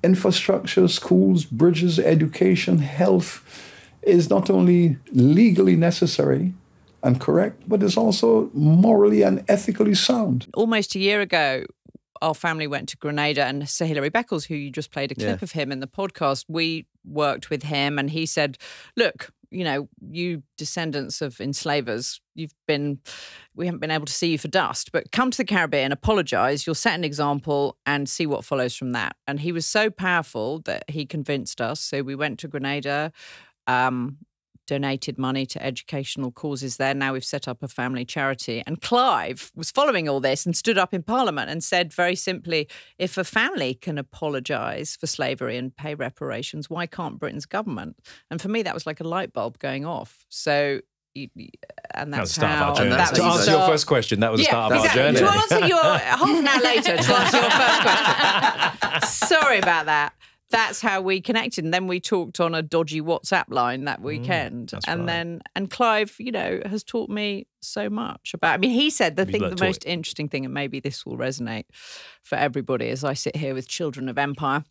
infrastructure, schools, bridges, education, health is not only legally necessary and correct, but is also morally and ethically sound. almost a year ago, our family went to Grenada, and Sir Hilary Beckles, who you just played a clip Yeah. of him in the podcast, we worked with him, and he said, "Look, you know, you descendants of enslavers, you've been, we haven't been able to see you for dust, but come to the Caribbean, apologize, you'll set an example, and see what follows from that." And he was so powerful that he convinced us. So we went to Grenada. Um, donated money to educational causes there. Now we've set up a family charity. And Clive was following all this and stood up in Parliament and said very simply if a family can apologise for slavery and pay reparations, why can't Britain's government? And for me, that was like a light bulb going off. So, y- y- and That was that's the start how of our journey. that's that to how you answer your first question, that was the start of exactly. our journey. To answer your half an hour later, to answer your first question. Sorry about that. That's how we connected, and then we talked on a dodgy WhatsApp line that weekend, Mm, and right. then and Clive, you know, has taught me so much about. I mean, he said the We've thing, the to most interesting thing, and maybe this will resonate for everybody as I sit here with children of empire.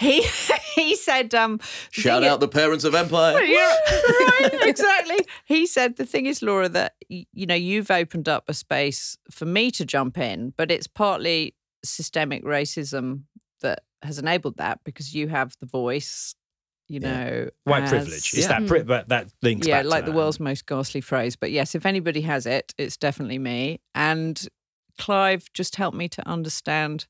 He he said, um, Shout thing out the parents of Empire. yeah, right, exactly. He said the thing is, Laura, that you know you've opened up a space for me to jump in, but it's partly systemic racism that has enabled that because you have the voice. You know, White as- privilege. It's Yeah. that, mm-hmm. pri- that that links yeah, like the world's most ghastly phrase. But yes, if anybody has it, it's definitely me. And Clive just helped me to understand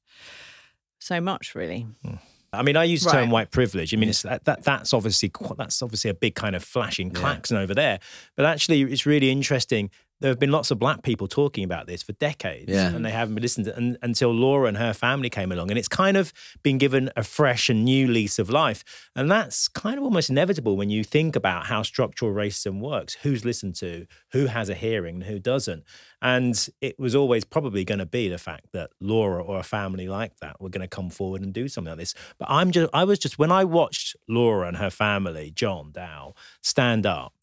so much, really. Hmm. I mean, I use the term white privilege. I mean, mm. it's that, that that's obviously that's obviously a big kind of flashing klaxon over there. But actually, it's really interesting. There have been lots of black people talking about this for decades, Yeah. and they haven't been listened to un until Laura and her family came along, and it's kind of been given a fresh and new lease of life. And that's kind of almost inevitable when you think about how structural racism works: who's listened to, who has a hearing, and who doesn't. And it was always probably going to be the fact that Laura or a family like that were going to come forward and do something like this. But I'm just, I was just, when I watched Laura and her family, John Dow, stand up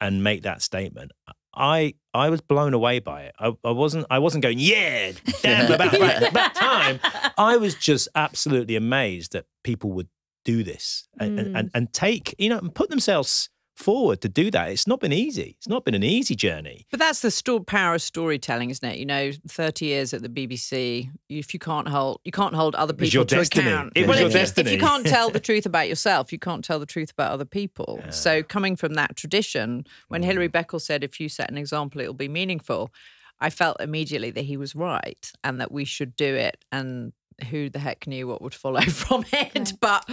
and make that statement, I I was blown away by it. I, I wasn't I wasn't going, yeah, damn about that, time. I was just absolutely amazed that people would do this and, and, mm. and, and take, you know, and put themselves forward to do that. It's not been easy. It's not been an easy journey. But that's the sto- power of storytelling, isn't it? You know, thirty years at the BBC, if you can't hold, you can't hold other was people your to destiny. account. It was your if, you- destiny. If you can't tell the truth about yourself, you can't tell the truth about other people. So, coming from that tradition, when Hilary Mm. Beckles said, "If you set an example, it will be meaningful," I felt immediately that he was right and that we should do it. And who the heck knew what would follow from it? But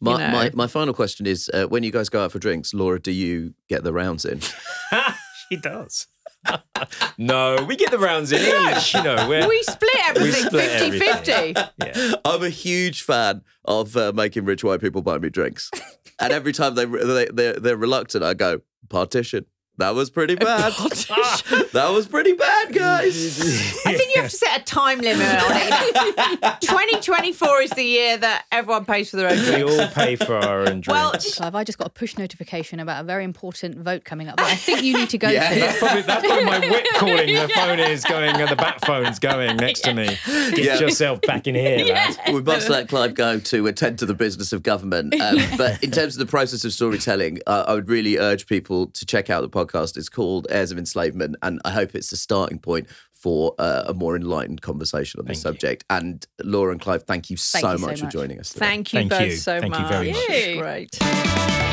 My, know. my, my final question is uh, when you guys go out for drinks, Laura, do you get the rounds in? she does. no, we get the rounds in each. You know, we're, we split everything we split 50 50. everything. yeah. I'm a huge fan of uh, making rich white people buy me drinks. and every time they, they, they're, they're reluctant, I go, partition. That was pretty bad. that was pretty bad, guys. I think you have to set a time limit on it. 2024 is the year that everyone pays for their own We all pay for our own drinks. Well, Clive, I just got a push notification about a very important vote coming up. But I think you need to go Yeah. that's probably, that's probably my whip calling. The phone is going, and the back phone's going next to me. Get Yeah. yourself back in here, lad. we must let Clive go to attend to the business of government. Um, but in terms of the process of storytelling, uh, I would really urge people to check out the podcast. It's called Heirs of Enslavement, and I hope it's the starting point for uh, a more enlightened conversation on this Thank you. subject. And Laura and Clive, thank you so, Thank you so much, for joining us today. Thank you Thank both you. so Thank you much. very much. Great.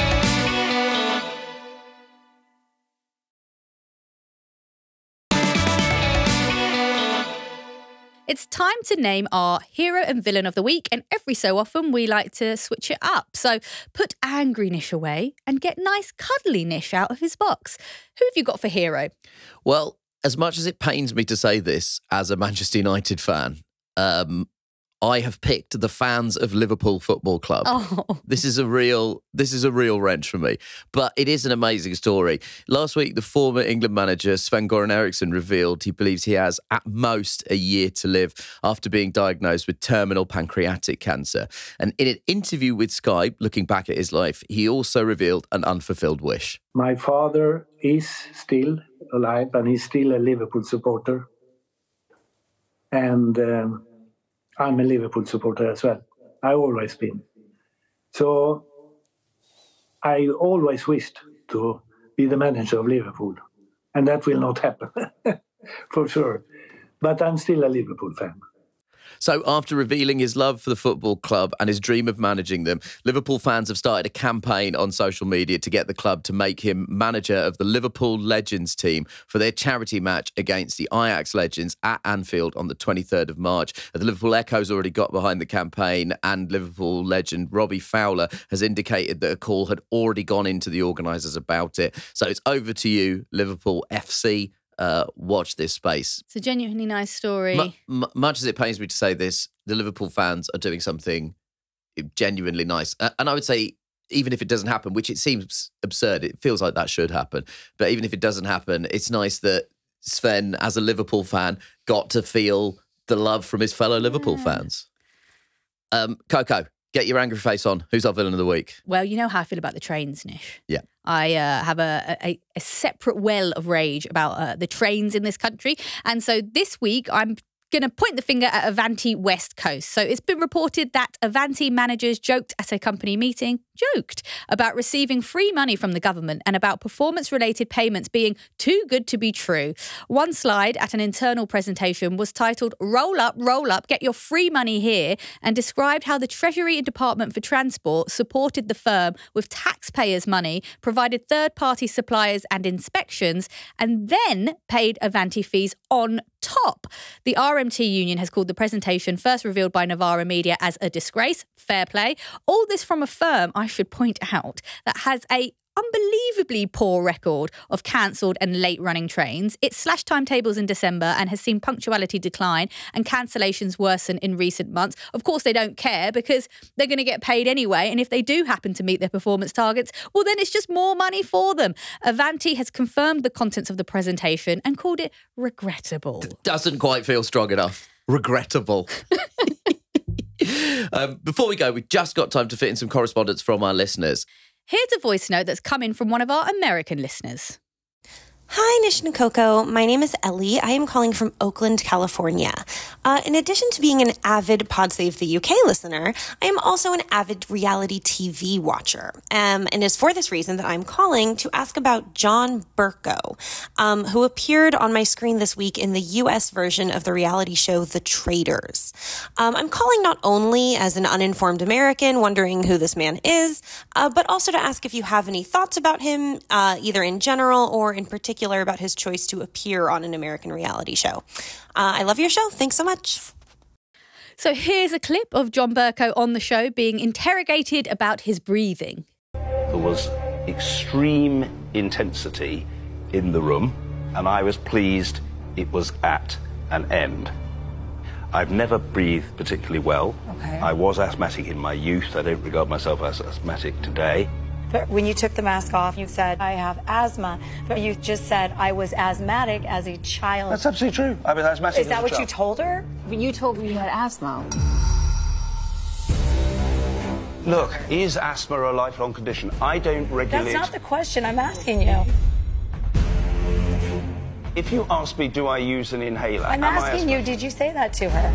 It's time to name our hero and villain of the week, and every so often we like to switch it up. So put angry Nish away and get nice cuddly Nish out of his box. Who have you got for hero? Well, as much as it pains me to say this as a Manchester United fan, um, I have picked the fans of Liverpool Football Club. Oh, This is a real this is a real wrench for me. But it is an amazing story. Last week the former England manager Sven Goran Eriksson revealed he believes he has at most a year to live after being diagnosed with terminal pancreatic cancer. And in an interview with Sky looking back at his life, he also revealed an unfulfilled wish. My father is still alive and he's still a Liverpool supporter. And um, I'm a Liverpool supporter as well. I always been. So I always wished to be the manager of Liverpool. And that will not happen for sure. But I'm still a Liverpool fan. So, after revealing his love for the football club and his dream of managing them, Liverpool fans have started a campaign on social media to get the club to make him manager of the Liverpool Legends team for their charity match against the Ajax Legends at Anfield on the 23rd of March. Uh, the Liverpool Echo's already got behind the campaign, and Liverpool legend Robbie Fowler has indicated that a call had already gone into the organisers about it. So, it's over to you, Liverpool FC. Uh, watch this space. it's a genuinely nice story. M- much as it pains me to say this, the Liverpool fans are doing something genuinely nice. And I would say, even if it doesn't happen, which it seems absurd, it feels like that should happen. But even if it doesn't happen, it's nice that Sven, as a Liverpool fan, got to feel the love from his fellow Liverpool fans. Um, Coco, get your angry face on. Who's our villain of the week? Well, you know how I feel about the trains, Nish. Yeah. I uh, have a, a, a separate well of rage about uh, the trains in this country. And so this week, I'm going to point the finger at Avanti West Coast. So it's been reported that Avanti managers joked at a company meeting, joked about receiving free money from the government and about performance related payments being too good to be true. One slide at an internal presentation was titled Roll Up, Roll Up, Get Your Free Money Here, and described how the Treasury and Department for Transport supported the firm with taxpayers' money, provided third party suppliers and inspections, and then paid Avanti fees on top. The RMT union has called the presentation, first revealed by Novara Media, as a disgrace. Fair play. All this from a firm, I should point out, that has a unbelievably poor record of cancelled and late running trains. It slashed timetables in December and has seen punctuality decline and cancellations worsen in recent months. Of course, they don't care because they're going to get paid anyway. And if they do happen to meet their performance targets, well, then it's just more money for them. Avanti has confirmed the contents of the presentation and called it regrettable. Doesn't quite feel strong enough. Regrettable. um, before we go, we've just got time to fit in some correspondence from our listeners. Here's a voice note that's come in from one of our American listeners. Hi, Nish and Coco. My name is Ellie. I am calling from Oakland, California. Uh, in addition to being an avid Pod Save the UK listener, I am also an avid reality TV watcher. Um, and it's for this reason that I'm calling to ask about John Bercow, um, who appeared on my screen this week in the US version of the reality show The Traitors. Um, I'm calling not only as an uninformed American wondering who this man is, uh, but also to ask if you have any thoughts about him, uh, either in general or in particular about his choice to appear on an American reality show. Uh, I love your show. Thanks so much. So here's a clip of John Bercow on the show being interrogated about his breathing. There was extreme intensity in the room, and I was pleased it was at an end. I've never breathed particularly well. Okay. I was asthmatic in my youth. I don't regard myself as asthmatic today. But when you took the mask off, you said, I have asthma. But you just said, I was asthmatic as a child. That's absolutely true. I was asthmatic. Is that what you told her? When you told me you had asthma. Look, is asthma a lifelong condition? I don't regulate. That's not the question I'm asking you. If you ask me, do I use an inhaler? I'm am asking you, did you say that to her?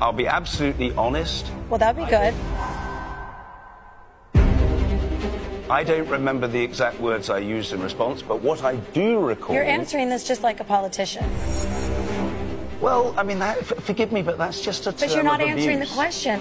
I'll be absolutely honest. Well, that'd be good. I don't remember the exact words I used in response, but what I do recall. You're answering this just like a politician. Well, I mean, that, f- forgive me, but that's just a But term you're not of answering the question.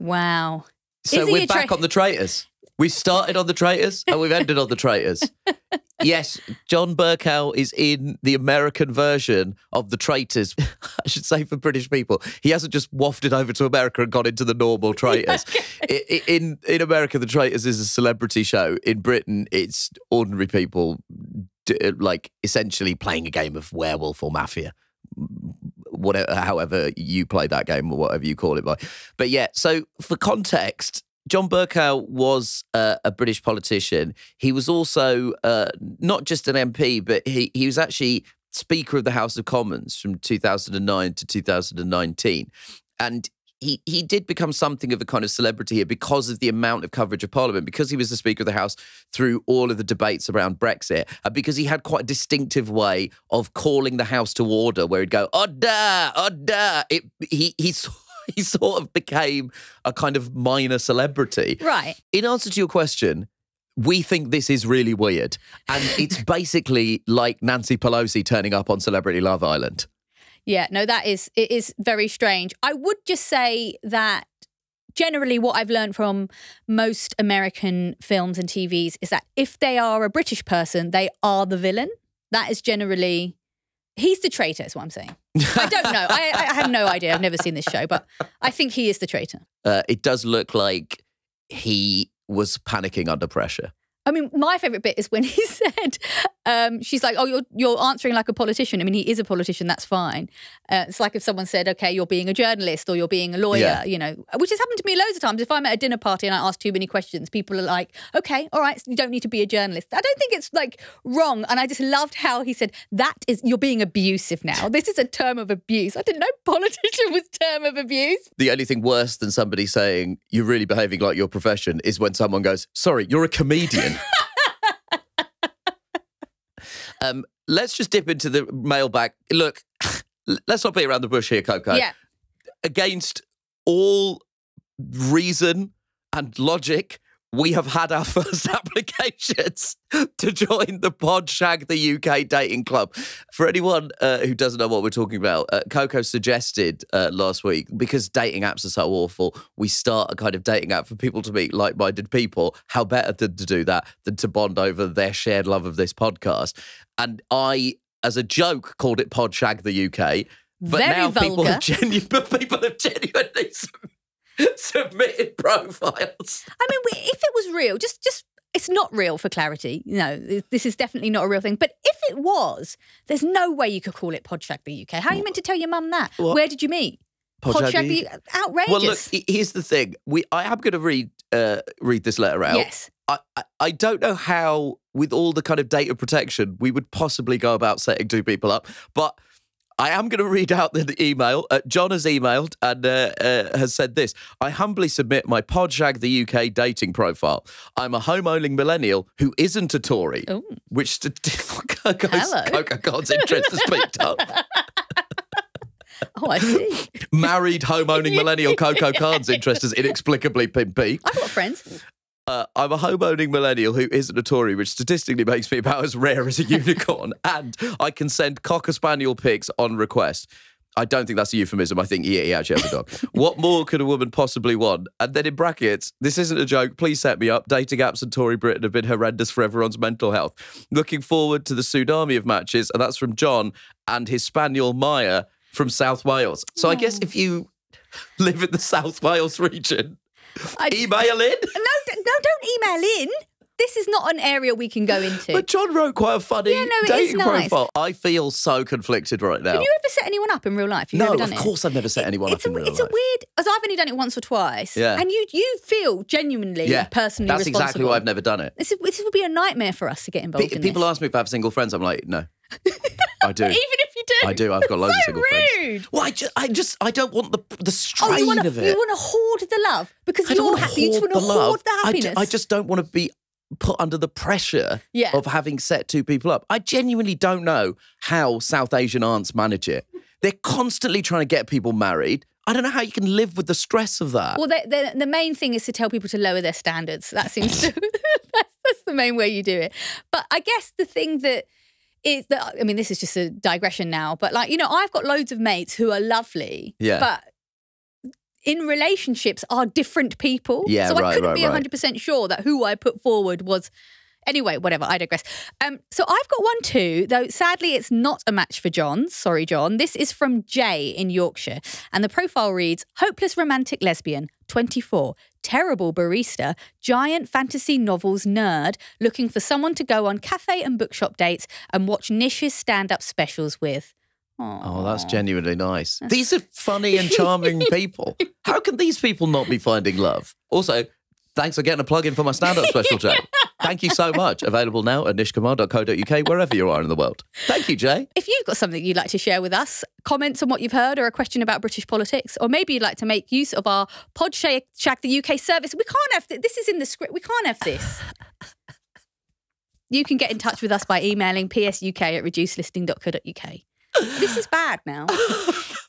Wow. So Is he we're a back on the traitors. We started on the traitors and we've ended on the traitors. yes, John Bercow is in the American version of the traitors. I should say for British people, he hasn't just wafted over to America and gone into the normal traitors. I- in in America, the traitors is a celebrity show. In Britain, it's ordinary people, like essentially playing a game of werewolf or mafia whatever, however you play that game or whatever you call it by. But yeah, so for context, John Bercow was uh, a British politician. He was also uh, not just an MP, but he, he was actually Speaker of the House of Commons from 2009 to 2019. And he, he did become something of a kind of celebrity here because of the amount of coverage of Parliament, because he was the Speaker of the House through all of the debates around Brexit, and because he had quite a distinctive way of calling the House to order, where he'd go, Order, order. It, he, he, s- he sort of became a kind of minor celebrity. Right. In answer to your question, we think this is really weird. And it's basically like Nancy Pelosi turning up on Celebrity Love Island. Yeah, no, that is it is very strange. I would just say that generally what I've learned from most American films and TVs is that if they are a British person, they are the villain. That is generally he's the traitor, is what I'm saying. I don't know. I, I have no idea. I've never seen this show, but I think he is the traitor. Uh, it does look like he was panicking under pressure. I mean, my favorite bit is when he said, um, "She's like, oh, you're you're answering like a politician. I mean, he is a politician. That's fine. Uh, it's like if someone said, okay, you're being a journalist or you're being a lawyer. Yeah. You know, which has happened to me loads of times. If I'm at a dinner party and I ask too many questions, people are like, okay, all right, you don't need to be a journalist. I don't think it's like wrong. And I just loved how he said that is you're being abusive now. This is a term of abuse. I didn't know politician was term of abuse. The only thing worse than somebody saying you're really behaving like your profession is when someone goes, sorry, you're a comedian. Um, let's just dip into the mailbag. Look, let's not beat around the bush here, Coco. Yeah. Against all reason and logic, we have had our first applications to join the Podshag the UK dating club. For anyone uh, who doesn't know what we're talking about, uh, Coco suggested uh, last week because dating apps are so awful, we start a kind of dating app for people to meet like-minded people. How better than to do that than to bond over their shared love of this podcast? And I, as a joke, called it Podshag the UK. But Very now people vulgar. have, genu- but people have genuinely submitted profiles. I mean, if it was real, just just it's not real for clarity. You know, this is definitely not a real thing. But if it was, there's no way you could call it Podshag the UK. How are you meant to tell your mum that? What? Where did you meet? Podshag Podshag the outrageous. Well, look, here's the thing. We, I am going to read uh, read this letter out. Yes. I, I, I don't know how, with all the kind of data protection, we would possibly go about setting two people up, but. I am going to read out the, the email. Uh, John has emailed and uh, uh, has said this I humbly submit my Podshag the UK dating profile. I'm a home owning millennial who isn't a Tory, Ooh. which st-. Coco God's interest has picked up. Oh, I see. Married home owning millennial Coco Khan's interest has inexplicably been peaked. I've got friends. Uh, I'm a home owning millennial who isn't a Tory, which statistically makes me about as rare as a unicorn. and I can send Cocker Spaniel pics on request. I don't think that's a euphemism. I think he, he actually has a dog. what more could a woman possibly want? And then in brackets, this isn't a joke. Please set me up. Dating apps and Tory Britain have been horrendous for everyone's mental health. Looking forward to the tsunami of matches. And that's from John and his spaniel Maya from South Wales. So I guess if you live in the South Wales region, I- email in. No, no, don't email in. this is not an area we can go into. But John wrote quite a funny Yeah, no, it dating nice. profile. I feel so conflicted right now. Have you ever set anyone up in real life? Have no, of it? course I've never set anyone up in a, real it's life. It's a weird, as I've only done it once or twice. Yeah. And you you feel genuinely yeah, personally that's responsible. exactly why I've never done it. This, this would be a nightmare for us to get involved in people this. ask me if I have single friends. I'm like, no, I do. Even if you do. I do. I've got loads so of single rude. friends. Well, I just, I just, I don't want the the Oh, strain you want to of it. you want to hoard the love because you're want to happy. You just hoard want to the hoard love. the I, happiness. I just don't want to be put under the pressure Yeah. of having set two people up. I genuinely don't know how South Asian aunts manage it. They're constantly trying to get people married. I don't know how you can live with the stress of that. Well, the, the, the main thing is to tell people to lower their standards. That seems to that's, that's the main way you do it. But I guess the thing that is that I mean, this is just a digression now. But like you know, I've got loads of mates who are lovely. Yeah. But in relationships are different people. Yeah, So I couldn't right, be right. 100 percent sure that who I put forward was. Anyway, whatever, I digress. Um, so I've got one too, though sadly it's not a match for John. Sorry, John. This is from Jay in Yorkshire. And the profile reads Hopeless romantic lesbian, 24, terrible barista, giant fantasy novels nerd, looking for someone to go on cafe and bookshop dates and watch Nish's stand up specials with. Oh, that's genuinely nice. These are funny and charming people. How can these people not be finding love? Also, thanks for getting a plug in for my stand up special, Jay. Thank you so much. Available now at nishkumar.co.uk, wherever you are in the world. Thank you, Jay. If you've got something you'd like to share with us, comments on what you've heard, or a question about British politics, or maybe you'd like to make use of our Podshag the UK service, we can't have th- this. Is in the script. We can't have this. you can get in touch with us by emailing psuk at reducedlistening.co.uk. This is bad now.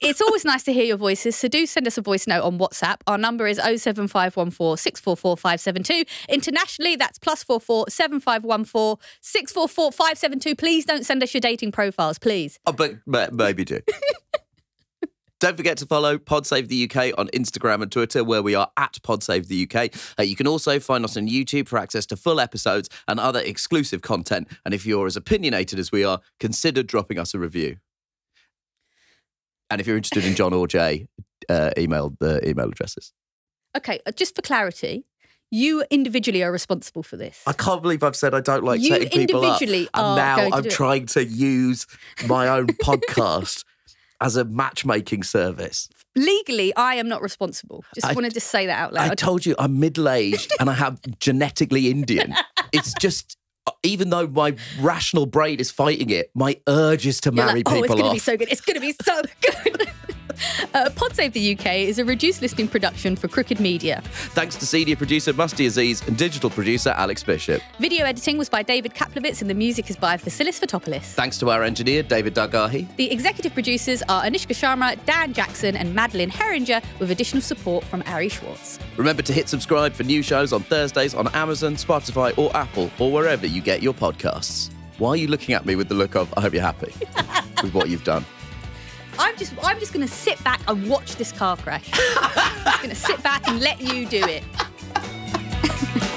it's always nice to hear your voices, so do send us a voice note on WhatsApp. Our number is 07514 644 572. Internationally, that's plus 44 7514 644 572. Please don't send us your dating profiles, please. Oh, but, but maybe do. Don't forget to follow Podsave the UK on Instagram and Twitter, where we are at Podsave the UK. Uh, you can also find us on YouTube for access to full episodes and other exclusive content. And if you're as opinionated as we are, consider dropping us a review. And if you're interested in John or Jay, uh, email the email addresses. Okay, uh, just for clarity, you individually are responsible for this. I can't believe I've said I don't like You setting people up, individually and are now going I'm do it. trying to use my own podcast as a matchmaking service. Legally, I am not responsible. Just I- wanted to say that out loud. I told you I'm middle aged and I have genetically Indian. It's just. Even though my rational brain is fighting it, my urge is to You're marry like, oh, it's going to be so good. It's going to be so good. Uh, Podsave the UK is a reduced listening production for Crooked Media. Thanks to senior producer Musty Aziz and digital producer Alex Bishop. Video editing was by David Kaplowitz and the music is by Vasilis Fotopoulos. Thanks to our engineer David Dagahi. The executive producers are Anishka Sharma, Dan Jackson, and Madeline Herringer, with additional support from Ari Schwartz. Remember to hit subscribe for new shows on Thursdays on Amazon, Spotify, or Apple, or wherever you get your podcasts. Why are you looking at me with the look of I hope you're happy with what you've done? I'm just, I'm just to sit back and watch this car crash. I'm just to sit back and let you do it.